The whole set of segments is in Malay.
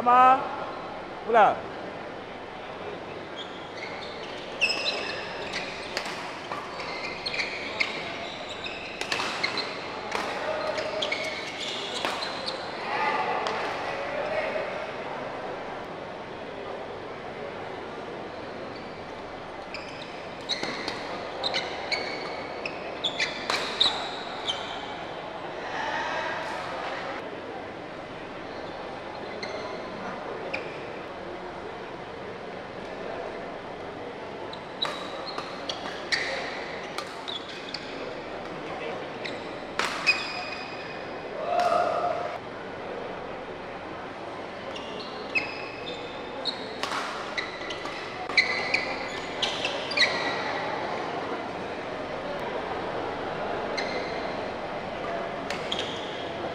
好嘛，不了。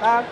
Uh,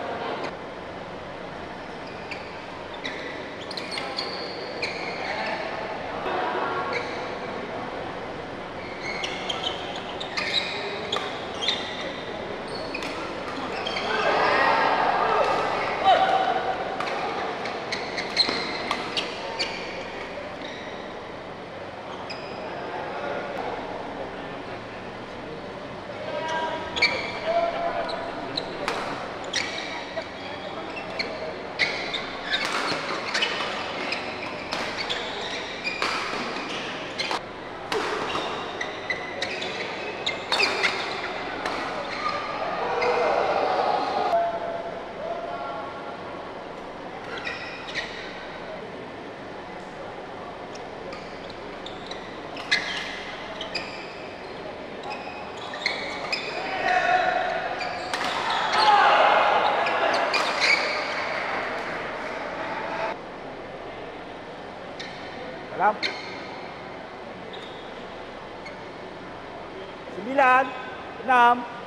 Dalam. Sembilan. Enam.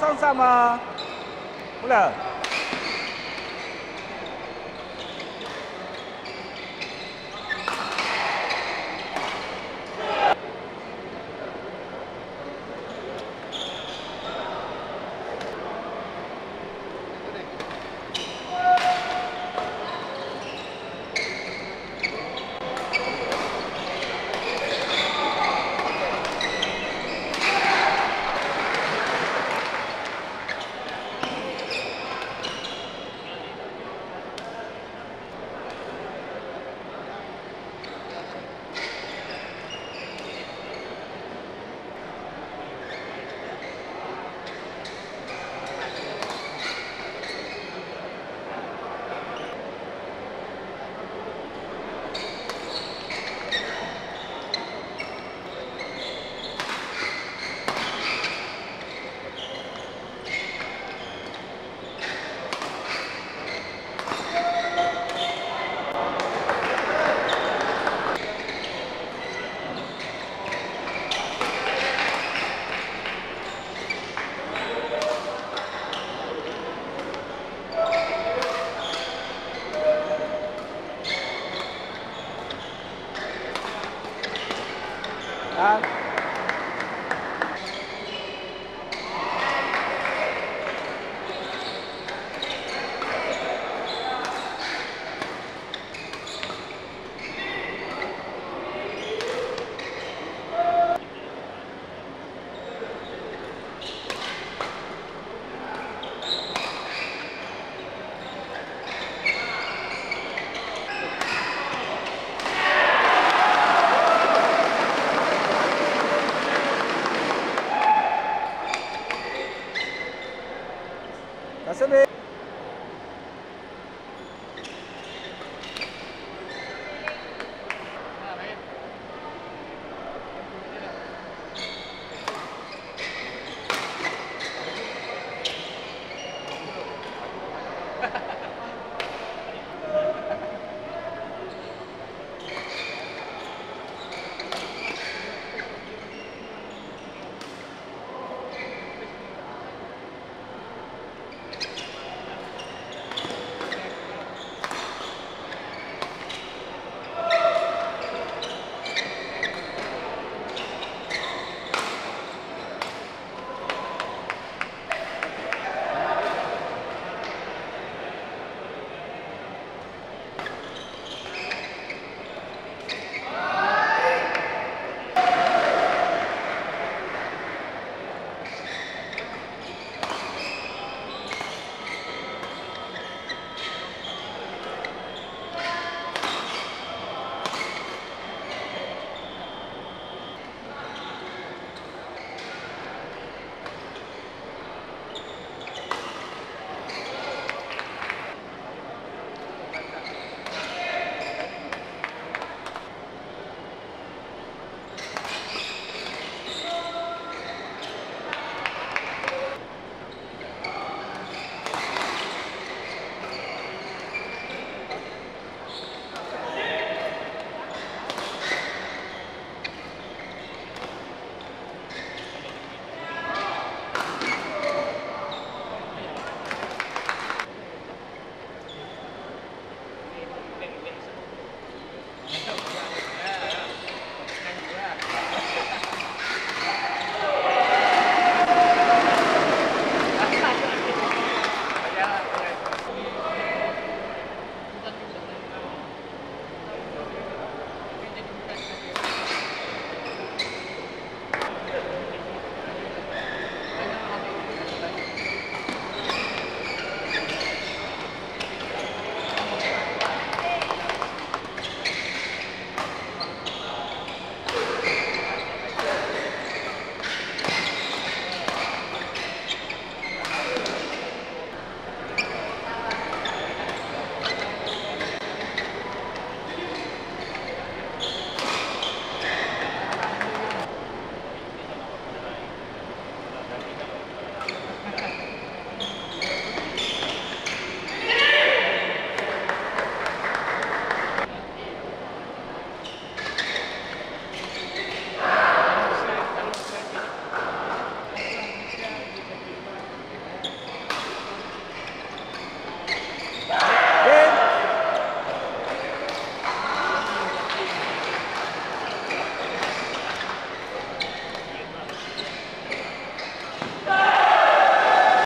上上吗？不了。